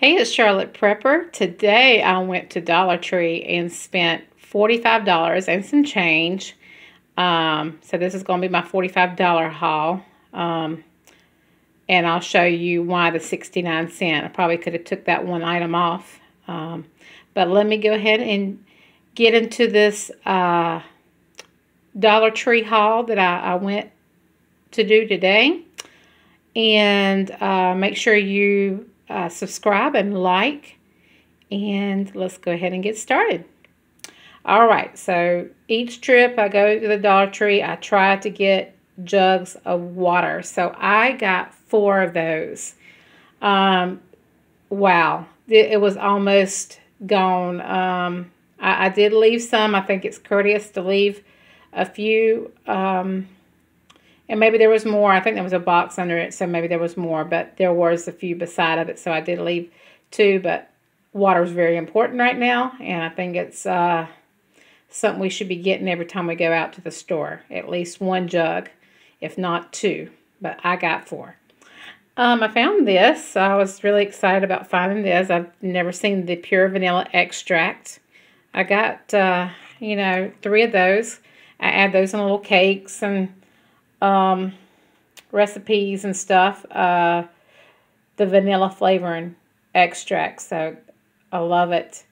Hey, it's Charlotte Prepper. Today I went to Dollar Tree and spent $45 and some change. Um, so this is going to be my $45 haul. Um, and I'll show you why the 69 cent. I probably could have took that one item off. Um, but let me go ahead and get into this uh, Dollar Tree haul that I, I went to do today. And uh, make sure you uh, subscribe and like. And let's go ahead and get started. All right, so each trip I go to the Dollar Tree, I try to get jugs of water. So I got four of those. Um, wow, it, it was almost gone. Um, I, I, did leave some. I think it's courteous to leave a few. Um, and maybe there was more. I think there was a box under it, so maybe there was more, but there was a few beside of it, so I did leave two. But water is very important right now, and I think it's uh, something we should be getting every time we go out to the store. At least one jug, if not two. But I got four. Um, I found this. I was really excited about finding this. I've never seen the pure vanilla extract. I got, uh, you know, three of those. I add those in little cakes and um, recipes and stuff, uh, the vanilla flavoring extract. So I love it.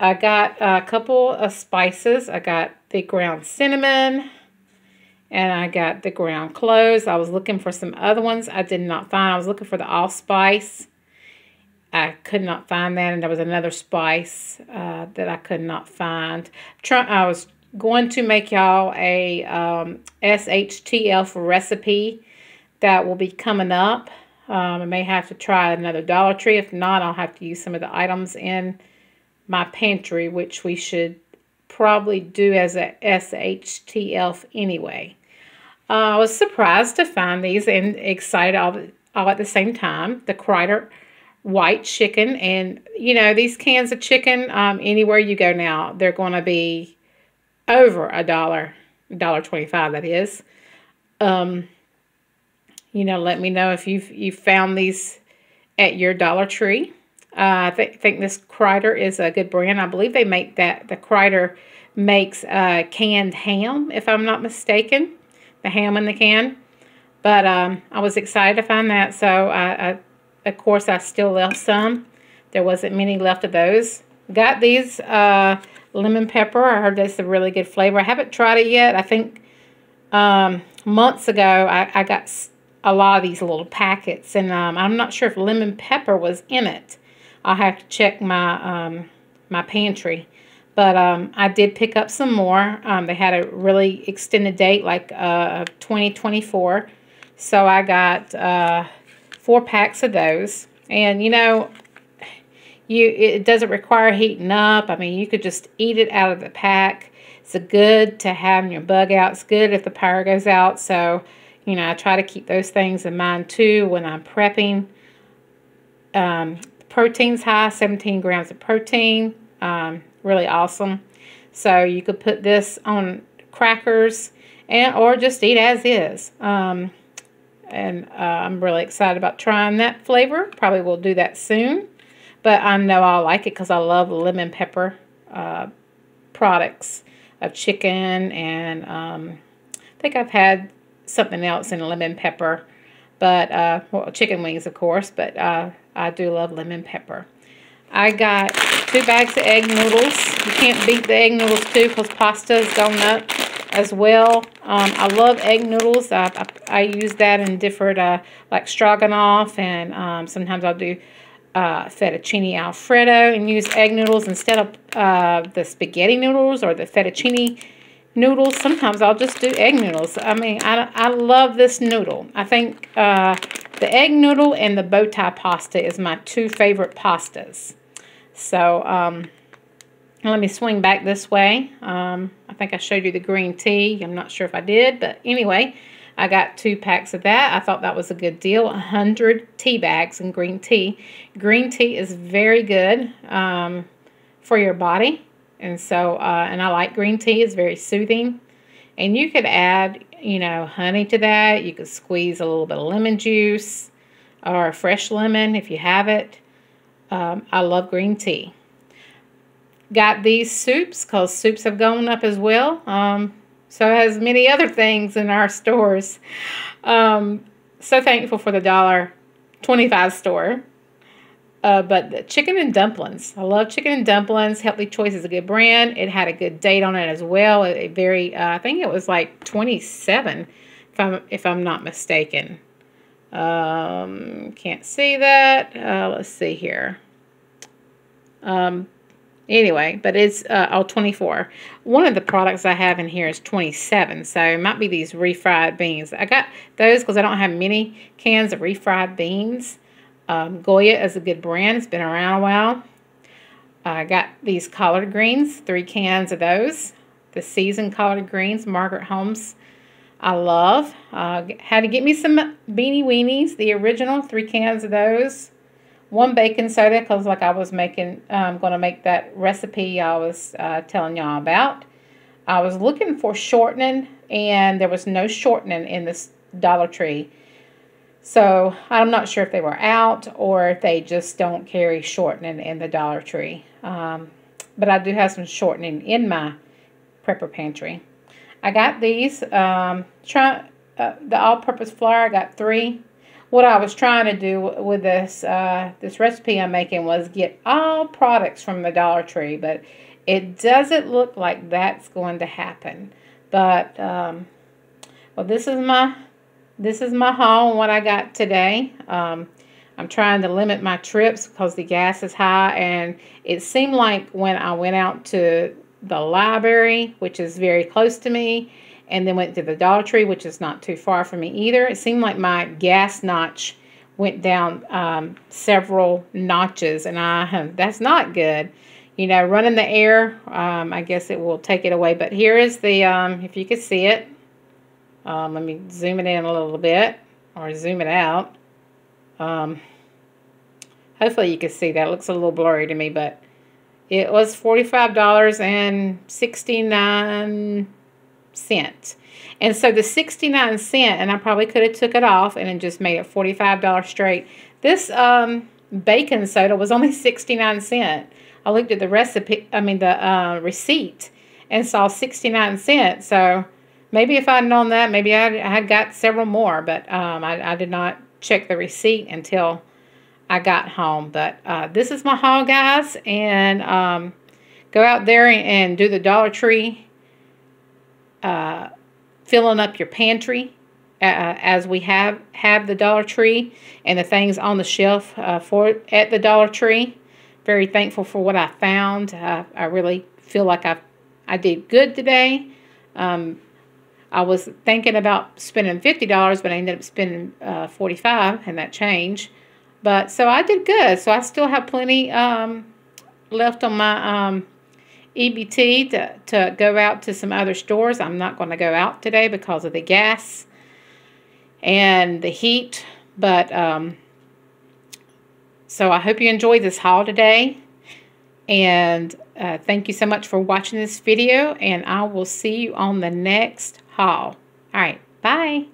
I got a couple of spices. I got the ground cinnamon and I got the ground cloves. I was looking for some other ones I did not find. I was looking for the allspice. I could not find that, and there was another spice uh, that I could not find. Try, I was going to make y'all a um, SHTF recipe that will be coming up. Um, I may have to try another Dollar Tree. If not, I'll have to use some of the items in my pantry, which we should probably do as a SHTF anyway. Uh, I was surprised to find these and excited all, all at the same time. The Crider white chicken. And, you know, these cans of chicken, um, anywhere you go now, they're going to be over a dollar, dollar twenty-five. That is. Um, you know, let me know if you've you found these at your Dollar Tree. Uh, I th think this Crider is a good brand. I believe they make that. The Crider makes uh, canned ham, if I'm not mistaken. The ham in the can. But um, I was excited to find that. So, I, I, of course, I still left some. There wasn't many left of those. Got these uh, lemon pepper. I heard that's a really good flavor. I haven't tried it yet. I think um, months ago I, I, got a lot of these little packets, and um, I'm not sure if lemon pepper was in it. I'll have to check my um, my pantry. But um, I did pick up some more. Um, they had a really extended date, like uh, 2024. So I got uh, four packs of those. And, you know, you it doesn't require heating up. I mean, you could just eat it out of the pack. It's a good to have in your bug out. It's good if the power goes out. So, you know, I try to keep those things in mind too when I'm prepping. Um, protein's high, 17 grams of protein. Um, really awesome. So you could put this on crackers and or just eat as is. Um, and uh, I'm really excited about trying that flavor. Probably will do that soon. But I know I'll like it because I love lemon pepper uh, products of chicken and um, I think I've had something else in lemon pepper. But, uh, well, chicken wings, of course, but uh, I do love lemon pepper. I got two bags of egg noodles. You can't beat the egg noodles, too, because pasta is going up as well. Um, I love egg noodles. I, I, I, use that in different, uh, like stroganoff, and um, sometimes I'll do uh, fettuccine alfredo and use egg noodles instead of uh, the spaghetti noodles or the fettuccine noodles. Sometimes I'll just do egg noodles. I mean, I, I love this noodle. I think uh, the egg noodle and the bow tie pasta is my two favorite pastas. So, um, let me swing back this way. Um, I think I showed you the green tea. I'm not sure if I did, but anyway, I got two packs of that. I thought that was a good deal. 100 tea bags and green tea. Green tea is very good um, for your body. And so, uh, and I like green tea. It's very soothing. And you could add, you know, honey to that. You could squeeze a little bit of lemon juice or a fresh lemon if you have it. Um, I love green tea. Got these soups because soups have gone up as well. Um, so has many other things in our stores. Um, so thankful for the dollar 25 store. Uh, but the chicken and dumplings. I love chicken and dumplings. Healthy Choice is a good brand. It had a good date on it as well. A very, uh, I think it was like 27, if I'm if I'm not mistaken. Um, can't see that. Uh, let's see here. Um, anyway, but it's uh, oh 24. One of the products I have in here is 27, so it might be these refried beans. I got those because I don't have many cans of refried beans. Um, Goya is a good brand. It's been around a while. I got these collard greens, three cans of those. The seasoned collard greens, Margaret Holmes, I love. Uh, had to get me some Beanie Weenies, the original, three cans of those. One baking soda, because like I was making, I'm um, going to make that recipe I was uh, telling y'all about. I was looking for shortening, and there was no shortening in this Dollar Tree. So I'm not sure if they were out or if they just don't carry shortening in the Dollar Tree. Um, but I do have some shortening in my prepper pantry. I got these, um, try, uh, the all-purpose flour, I got three. What I was trying to do with this, uh, this recipe I'm making was get all products from the Dollar Tree, but it doesn't look like that's going to happen. But, um, well, this is my this is my haul what I got today. Um, I'm trying to limit my trips because the gas is high and it seemed like when I went out to the library, which is very close to me, and then went to the Dollar Tree, which is not too far from me either, it seemed like my gas notch went down um, several notches and I that's not good. You know, running the air, um, I guess it will take it away. But here is the, um, if you could see it, um, let me zoom it in a little bit or zoom it out. Um, hopefully you can see that. It looks a little blurry to me, but it was $45.69. And so the 69 cent, and I probably could have took it off and then just made it $45 straight. This um, baking soda was only 69 cent. I looked at the recipe, I mean the uh, receipt, and saw 69 cents. So maybe if I'd known that, maybe I had got several more, but um, I, I, did not check the receipt until I got home. But uh, this is my haul, guys, and um, go out there and do the Dollar Tree, uh, filling up your pantry. Uh, as we have have the Dollar Tree and the things on the shelf uh, for at the Dollar Tree. Very thankful for what I found. I really feel like I I did good today. Um, I was thinking about spending $50, but I ended up spending uh, 45 and that changed. But so I did good. So I still have plenty um, left on my um, EBT to, to go out to some other stores. I'm not going to go out today because of the gas and the heat. But um, so I hope you enjoyed this haul today. And uh, thank you so much for watching this video. And I will see you on the next haul. All right, bye.